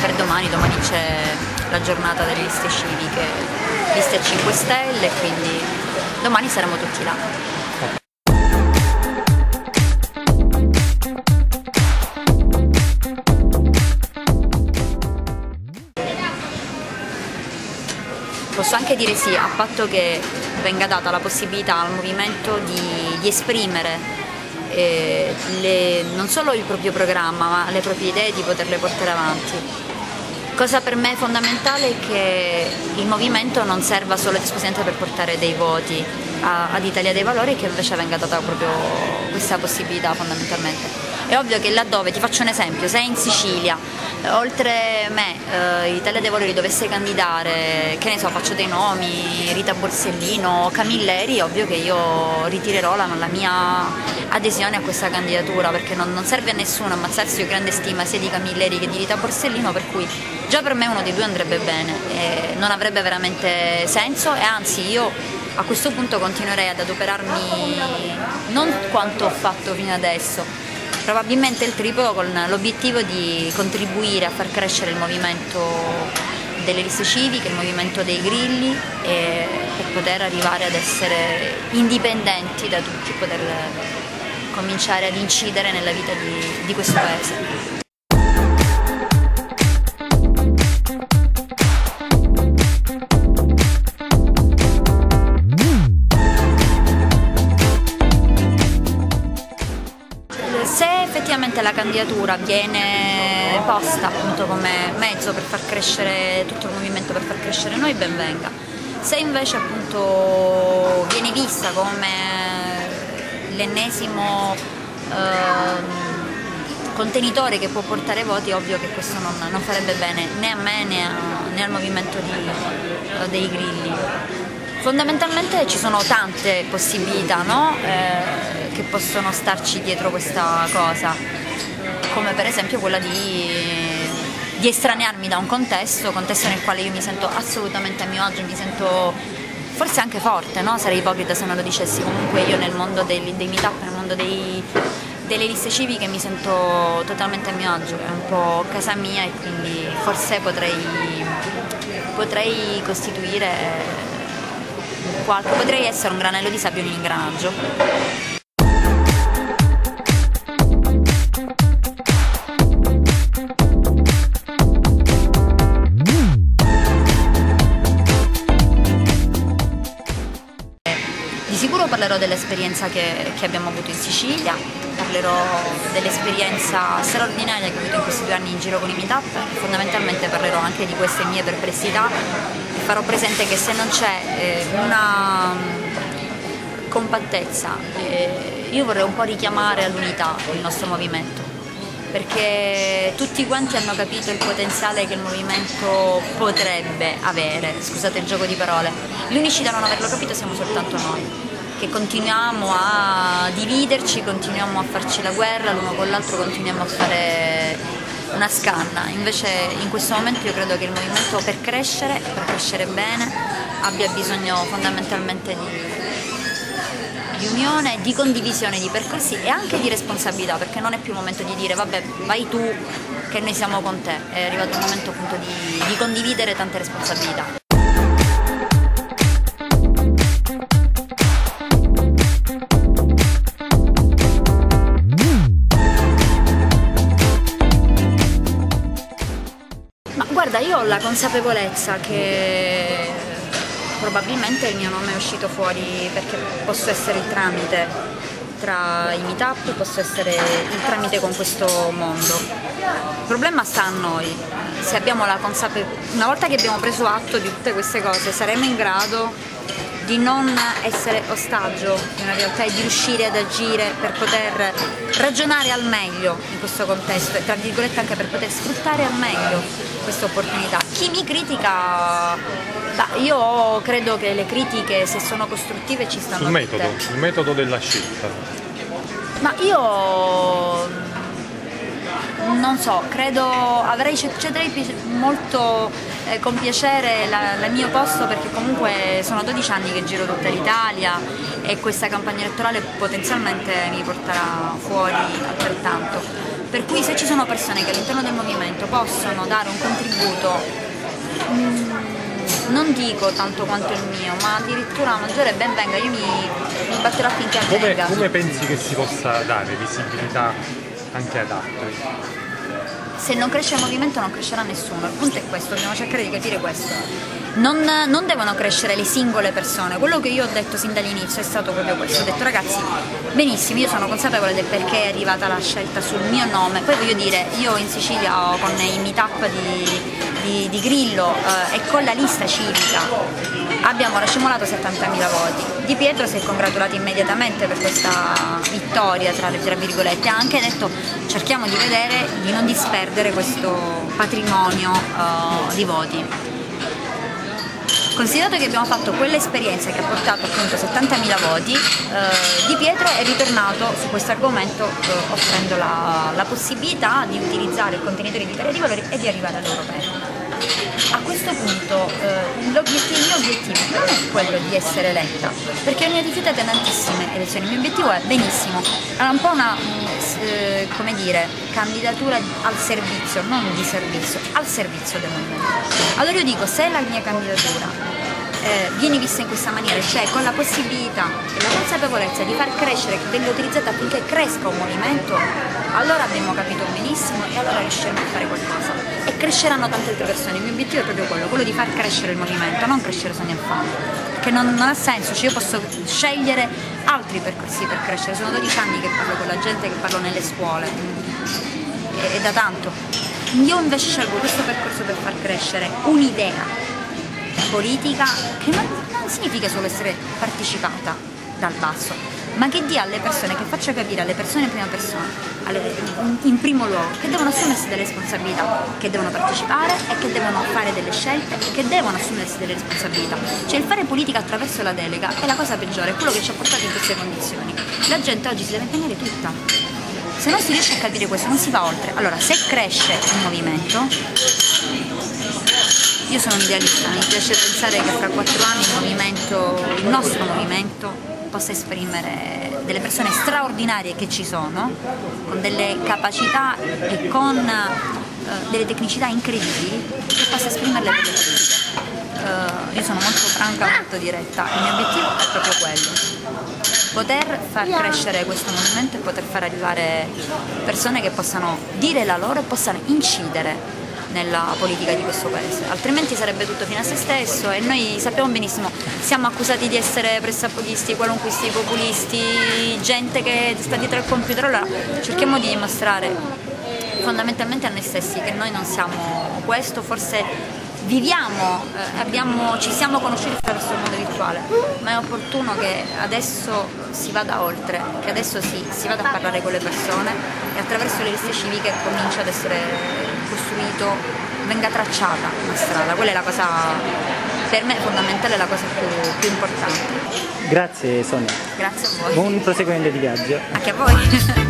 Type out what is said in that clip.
per, domani, domani c'è la giornata delle liste civiche, liste 5 Stelle, quindi domani saremo tutti là. Posso anche dire sì, a patto che venga data la possibilità al movimento di, di esprimere eh, le- non solo il proprio programma, ma le proprie idee di poterle portare avanti. Cosa per me fondamentale è che il movimento non serva solo ed esclusivamente per portare dei voti a- ad Italia dei Valori, che invece venga data proprio questa possibilità fondamentalmente. È ovvio che laddove, ti faccio un esempio, se in Sicilia, oltre me, eh, Italia dei Valori dovesse candidare, che ne so, faccio dei nomi, Rita Borsellino, Camilleri, ovvio che io ritirerò la, la mia adesione a questa candidatura, perché non, non serve a nessuno ammazzarsi, ho grande stima sia di Camilleri che di Rita Borsellino, per cui già per me uno dei due andrebbe bene, e non avrebbe veramente senso e anzi io a questo punto continuerei ad adoperarmi non quanto ho fatto fino adesso, probabilmente il triplo con l'obiettivo di contribuire a far crescere il movimento delle liste civiche, il movimento dei grilli per poter arrivare ad essere indipendenti da tutti, poter cominciare ad incidere nella vita di, di questo paese. Effettivamente la candidatura viene posta appunto come mezzo per far crescere tutto il movimento, per far crescere noi, ben venga. Se invece appunto viene vista come l'ennesimo ehm, contenitore che può portare voti, ovvio che questo non, non farebbe bene né a me né, a- né al movimento di- dei grilli. Fondamentalmente ci sono tante possibilità no? Eh, che possono starci dietro questa cosa, come per esempio quella di, di estranearmi da un contesto, contesto nel quale io mi sento assolutamente a mio agio, mi sento forse anche forte, no? sarei ipocrita se non lo dicessi, comunque io nel mondo dei, dei meetup, nel mondo dei- delle liste civiche mi sento totalmente a mio agio, è un po' casa mia e quindi forse potrei, potrei costituire qualche, potrei essere un granello di sabbia in ingranaggio. Parlerò dell'esperienza che, che abbiamo avuto in Sicilia, parlerò dell'esperienza straordinaria che ho avuto in questi due anni in giro con i meetup, fondamentalmente parlerò anche di queste mie perplessità e farò presente che se non c'è eh, una mm, compattezza, eh, io vorrei un po' richiamare all'unità il nostro movimento perché tutti quanti hanno capito il potenziale che il movimento potrebbe avere, scusate il gioco di parole. Gli unici da non averlo capito siamo soltanto noi, che continuiamo a dividerci, continuiamo a farci la guerra l'uno con l'altro, continuiamo a fare una scanna. Invece in questo momento io credo che il movimento per crescere, per crescere bene, abbia bisogno fondamentalmente di di unione, di condivisione di percorsi e anche di responsabilità, perché non è più il momento di dire vabbè vai tu che noi siamo con te, è arrivato il momento appunto di, di condividere tante responsabilità. Guarda, io ho la consapevolezza che probabilmente il mio nome è uscito fuori perché posso essere il tramite tra i meetup, posso essere il tramite con questo mondo. Il problema sta a noi, una volta che abbiamo preso atto di tutte queste cose saremo in grado di non essere ostaggio di una realtà e di riuscire ad agire per poter ragionare al meglio in questo contesto e tra virgolette anche per poter sfruttare al meglio questa opportunità. Chi mi critica Ma io credo che le critiche, se sono costruttive, ci stanno. Sul metodo, il metodo della scelta. Ma io non so, credo avrei cederei molto eh, con piacere il mio posto perché comunque sono 12 anni che giro tutta l'Italia e questa campagna elettorale potenzialmente mi porterà fuori altrettanto. Per cui se ci sono persone che all'interno del movimento possono dare un contributo mm, non dico tanto quanto il mio, ma addirittura maggiore ben venga, io mi, mi batterò affinché avvenga. Come, come pensi che si possa dare visibilità anche ad altri? Se non cresce il movimento non crescerà nessuno, il punto è questo, dobbiamo cercare di capire questo. Non, non, devono crescere le singole persone, quello che io ho detto sin dall'inizio è stato proprio questo, ho detto ragazzi benissimo, io sono consapevole del perché è arrivata la scelta sul mio nome, poi voglio dire, io in Sicilia con i meetup di, di, di Grillo eh, e con la lista civica abbiamo racimolato 70.000 voti. Di Pietro si è congratulato immediatamente per questa vittoria, tra, tra virgolette, ha anche detto cerchiamo di vedere di non disperdere questo patrimonio uh, di voti. Considerato che abbiamo fatto quell'esperienza che ha portato appunto 70.000 voti, eh, Di Pietro è ritornato su questo argomento eh, offrendo la, la, possibilità di utilizzare il contenitore di Italia di Valori e di arrivare all'europeo a questo punto eh, il mio obiettivo non è quello di essere eletta, perché ne ho rifiutate tantissime elezioni, il mio obiettivo è benissimo, è un po' una eh, come dire, candidatura al servizio, non di servizio, al servizio del movimento. Allora io dico, se la mia candidatura eh, viene vista in questa maniera, cioè con la possibilità e la consapevolezza di far crescere, che venga utilizzata affinché cresca un movimento, allora abbiamo capito benissimo e allora riusciremo a fare qualcosa. E cresceranno tante altre persone, il mio obiettivo è proprio quello, quello di far crescere il movimento, non crescere Sonia Alfano, che non, non, ha senso, cioè io posso scegliere altri percorsi per crescere, sono 12 anni che parlo con la gente, che parlo nelle scuole, e, e da tanto. Io invece scelgo questo percorso per far crescere un'idea politica che non, non significa solo essere partecipata dal basso, ma che dia alle persone, che faccia capire alle persone in prima persona, alle, in, in, primo luogo, che devono assumersi delle responsabilità, che devono partecipare e che devono fare delle scelte e che devono assumersi delle responsabilità. Cioè il fare politica attraverso la delega è la cosa peggiore, è quello che ci ha portato in queste condizioni. La gente oggi si deve impegnare tutta. Se non si riesce a capire questo non si va oltre. Allora, se cresce un movimento, io sono un idealista, mi piace pensare che fra quattro anni il movimento, il nostro movimento possa esprimere delle persone straordinarie che ci sono, con delle capacità e con uh, delle tecnicità incredibili, che possa esprimerle per le politiche. Uh, io sono molto franca, molto diretta, il mio obiettivo è proprio quello poter far crescere questo movimento e poter far arrivare persone che possano dire la loro e possano incidere nella politica di questo paese, altrimenti sarebbe tutto fine a se stesso e noi sappiamo benissimo, siamo accusati di essere pressapochisti, qualunquisti, populisti, gente che sta dietro al computer, allora cerchiamo di dimostrare fondamentalmente a noi stessi che noi non siamo questo, forse viviamo, eh, abbiamo, ci siamo conosciuti attraverso il mondo virtuale, ma è opportuno che adesso si vada oltre, che adesso si, si vada a parlare con le persone e attraverso le liste civiche comincia ad essere costruito, venga tracciata una strada, quella è la cosa per me fondamentale, la cosa più, più importante. Grazie Sonia. Grazie a voi. Buon proseguimento di viaggio. Anche a voi.